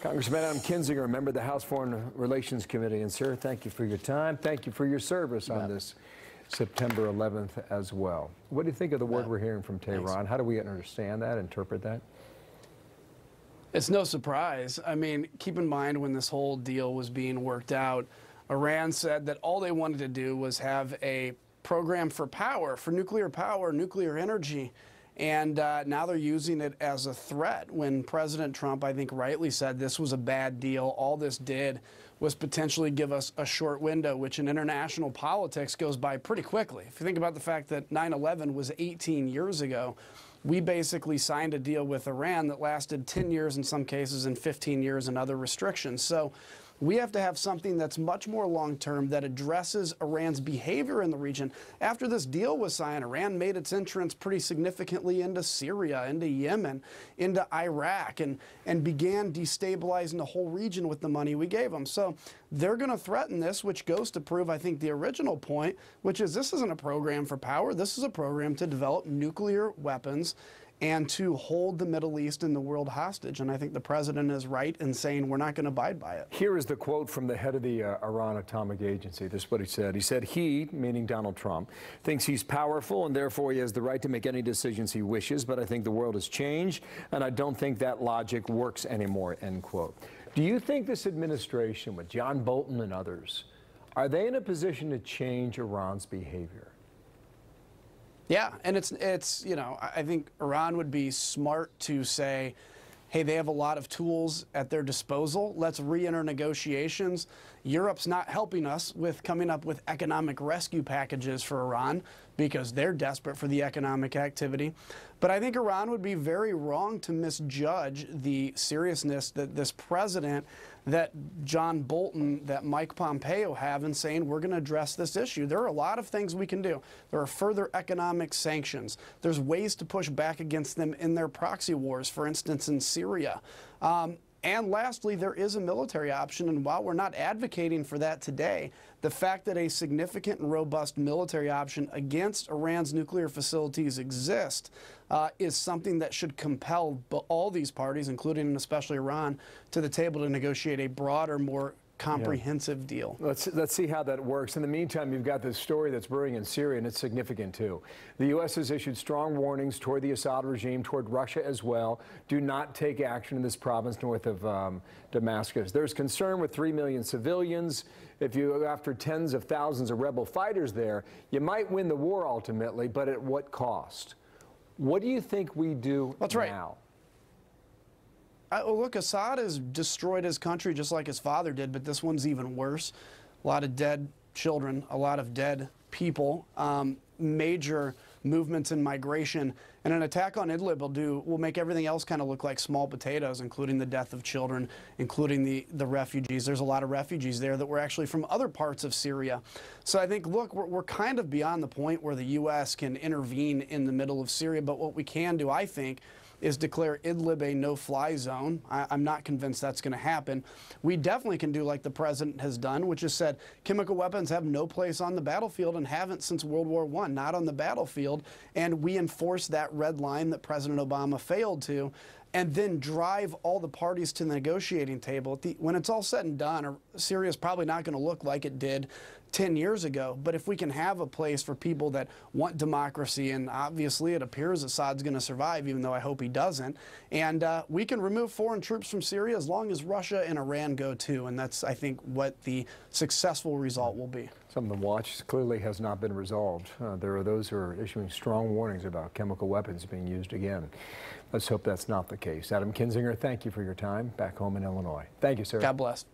Congressman Adam Kinzinger, a member of the House Foreign Relations Committee. And, sir, thank you for your time. Thank you for your service on this September 11th as well. What do you think of the word we're hearing from Tehran? How do we understand that, interpret that? It's no surprise. I mean, keep in mind when this whole deal was being worked out, Iran said that all they wanted to do was have a program for power, for nuclear power, nuclear energy. And uh, now they're using it as a threat. When President Trump, I think, rightly said this was a bad deal, all this did was potentially give us a short window, which in international politics goes by pretty quickly. If you think about the fact that 9 11 was 18 years ago, we basically signed a deal with Iran that lasted 10 years in some cases and 15 years in other restrictions. So we have to have something that's much more long term that addresses Iran's behavior in the region. After this deal was signed, Iran made its entrance pretty significantly into Syria, into Yemen, into Iraq, and, and began destabilizing the whole region with the money we gave them. So they're going to threaten this, which goes to prove, I think, the original point, which is this isn't a program for power. This is a program to develop nuclear weapons and to hold the Middle East and the world hostage. And I think the president is right in saying we're not going to abide by it. Here is the quote from the head of the uh, Iran Atomic Agency. This is what he said. He said, He, meaning Donald Trump, thinks he's powerful and therefore he has the right to make any decisions he wishes. But I think the world has changed and I don't think that logic works anymore, end quote. Do you think this administration, with John Bolton and others, are they in a position to change Iran's behavior? Yeah, and it's it's you know I think Iran would be smart to say, hey, they have a lot of tools at their disposal. Let's re-enter negotiations. Europe's not helping us with coming up with economic rescue packages for Iran because they're desperate for the economic activity. But I think Iran would be very wrong to misjudge the seriousness that this president, that John Bolton, that Mike Pompeo have in saying we're going to address this issue. There are a lot of things we can do. There are further economic sanctions. There's ways to push back against them in their proxy wars, for instance, in Syria. Um, and lastly, there is a military option. And while we're not advocating for that today, the fact that a significant and robust military option against Iran's nuclear facilities exist uh, is something that should compel all these parties, including and especially Iran, to the table to negotiate a broader, more comprehensive yeah. deal. Let's let's see how that works. In the meantime, you've got this story that's brewing in Syria, and it's significant too. The U.S. has issued strong warnings toward the Assad regime, toward Russia as well. Do not take action in this province north of um, Damascus. There's concern with three million civilians. If you after tens of thousands of rebel fighters there, you might win the war ultimately, but at what cost? What do you think we do That's now? Right. Uh, look, Assad has destroyed his country just like his father did, but this one's even worse. A lot of dead children, a lot of dead people, um, major movements in migration, and an attack on Idlib will do will make everything else kind of look like small potatoes, including the death of children, including the the refugees. There's a lot of refugees there that were actually from other parts of Syria. So I think, look, we're, we're kind of beyond the point where the U.S. can intervene in the middle of Syria, but what we can do, I think, is declare Idlib a no-fly zone. I, am not convinced that's going to happen. We definitely can do like the president has done, which is said chemical weapons have no place on the battlefield and haven't since World War I, not on the battlefield. And we enforce that red line that President Obama failed to and then drive all the parties to the negotiating table. The, when it's all said and done, Syria is probably not going to look like it did 10 years ago. But if we can have a place for people that want democracy, and obviously it appears Assad's going to survive, even though I hope he doesn't, and uh, we can remove foreign troops from Syria as long as Russia and Iran go too. And that's, I think, what the successful result will be. Something to watch clearly has not been resolved. Uh, there are those who are issuing strong warnings about chemical weapons being used again. Let's hope that's not the case. Adam Kinzinger, thank you for your time back home in Illinois. Thank you, sir. God bless.